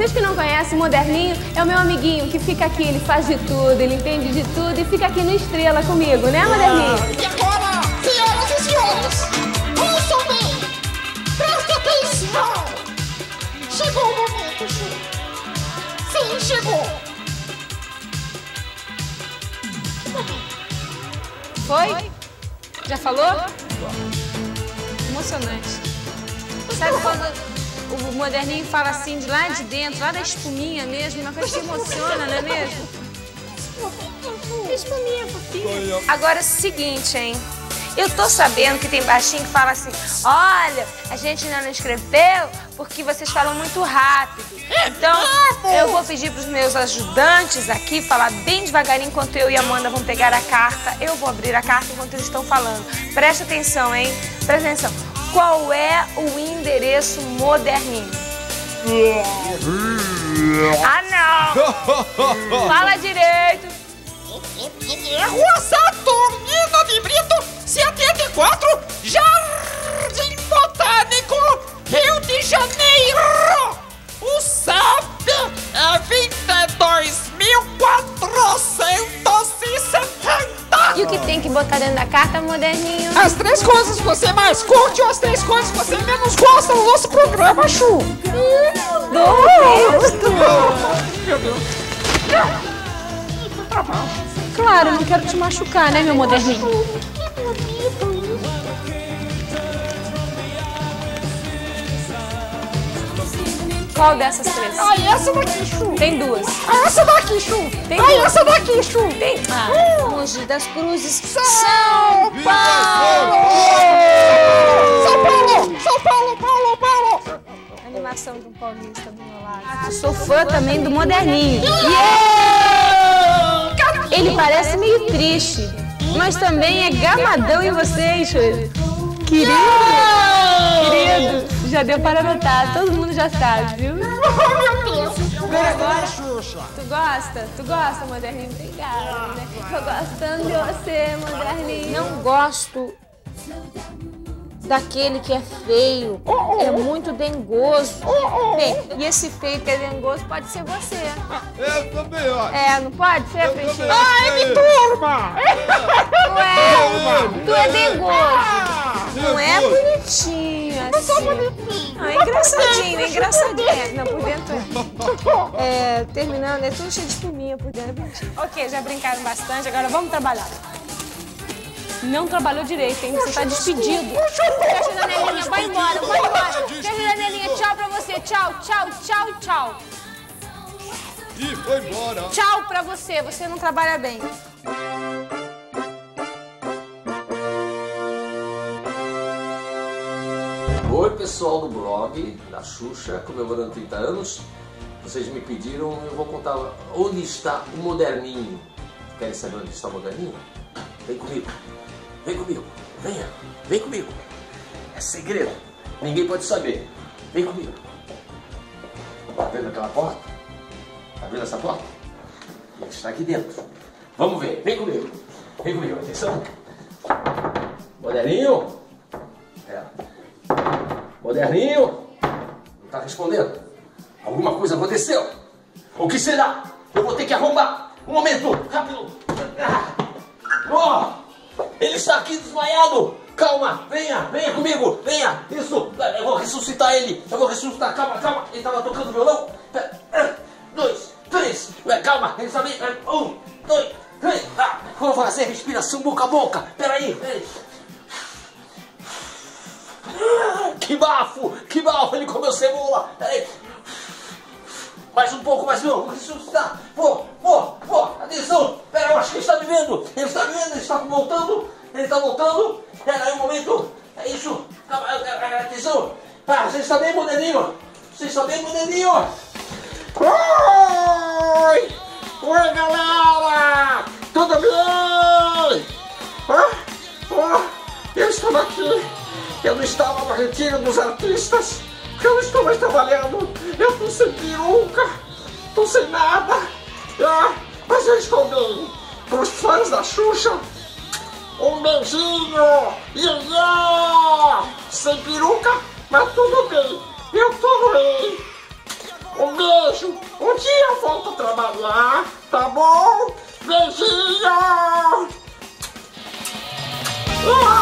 vocês que não conhecem, o Moderninho é o meu amiguinho que fica aqui, ele faz de tudo, ele entende de tudo e fica aqui no Estrela comigo, né, Moderninho? E agora, senhoras e senhores, ouçam bem! Preste atenção! Chegou o momento, Chu! Sim, chegou! Foi? Já falou? Emocionante. Sabe quando o moderninho fala assim de lá de dentro, lá da espuminha mesmo, uma coisa que emociona, não é mesmo? Espuminha, fofinha. Agora é o seguinte, hein? Eu tô sabendo que tem baixinho que fala assim: olha, a gente ainda não escreveu porque vocês falam muito rápido. Então, eu vou pedir pros meus ajudantes aqui falar bem devagarinho enquanto eu e a Amanda vão pegar a carta. Eu vou abrir a carta enquanto eles estão falando. Presta atenção, hein? Presta atenção. Qual é o endereço moderninho? Ah, não! Fala direito! Carta, moderninho? As três coisas que você mais curte ou as três coisas que você menos gosta no nosso programa, Chu. Meu Deus. Claro, não quero te machucar, né, meu moderninho? Qual dessas três? Ai, essa daqui, Chu. Tem duas. Ai, essa daqui, Chu. Tem Ai, duas. essa daqui, Chu. Tem. Ah, Mogi das Cruzes. São Paulo! São Paulo! São Paulo, Paulo, Paulo! Animação do paulista do meu lado. Sou fã também do moderninho. Ele parece meio triste, mas também é gamadão em vocês. Querido, querido, já deu para notar, todo mundo já sabe, viu? Oh, meu Deus! Agora, tu gosta? Tu gosta, moderninho? Obrigada, né? Tô gostando de você, moderninho. Não gosto daquele que é feio, é muito dengoso. Bem, e esse feio que é dengoso pode ser você. Eu também, ó. É, não pode ser, também. Ai, me turma! Tu é, tu é dengoso. Não é bonitinho Não, é engraçadinho, é engraçadinho. É, não, por dentro é. É, terminando, é tudo cheio de espuminha por dentro, é bonitinho. Ok, já brincaram bastante, agora vamos trabalhar. Não trabalhou direito, hein? Você tá despedido. Fecha a janelinha, vai embora, vai embora. Fecha a janelinha, tchau pra você, tchau, tchau, tchau, tchau. Ih, foi embora. Tchau pra você, você não trabalha bem. Oi, pessoal do blog da Xuxa, comemorando 30 anos. Vocês me pediram, eu vou contar onde está o moderninho. Querem saber onde está o moderninho? Vem comigo. Vem comigo. Venha. Vem comigo. É segredo. Ninguém pode saber. Vem comigo. Tá vendo aquela porta? Tá vendo essa porta? Ele está aqui dentro. Vamos ver. Vem comigo. Vem comigo. Atenção. Moderninho. É. Moderninho? Não está respondendo? Alguma coisa aconteceu? O que será? Eu vou ter que arrombar! Um momento! Rápido! Oh! Ele está aqui desmaiado! Calma! Venha! Venha comigo! Venha! Isso! Eu vou ressuscitar ele! Eu vou ressuscitar! Calma, calma! Ele estava tocando violão! Um, Dois, três! É, Calma! Ele está bem! É, Um, dois, três! Ah, vou fazer respiração boca a boca! Peraí! peraí. Que bafo! Que bafo! Ele comeu cebola! Peraí. Mais um pouco, mais um! Ressuscitar! Vou, vou, vou! Atenção! Pera, eu acho que ele está me vendo! Ele está me vendo! Ele está voltando! Ele está voltando! Pera aí um momento! É isso! É, é, é, Atenção! Ah, você está bem, modelinho? Você está bem, modelinho? Oi! Oi, galera! Tudo bem? Eu não estava no retiro dos artistas. Eu não estou mais trabalhando. Eu tô sem peruca. Tô sem nada. Ah, mas eu estou bem. Para os fãs da Xuxa, um beijinho. Iê, Sem peruca, mas tudo bem. Eu tô bem. Um beijo. Um dia eu volto a trabalhar, tá bom? Beijinho! Ah!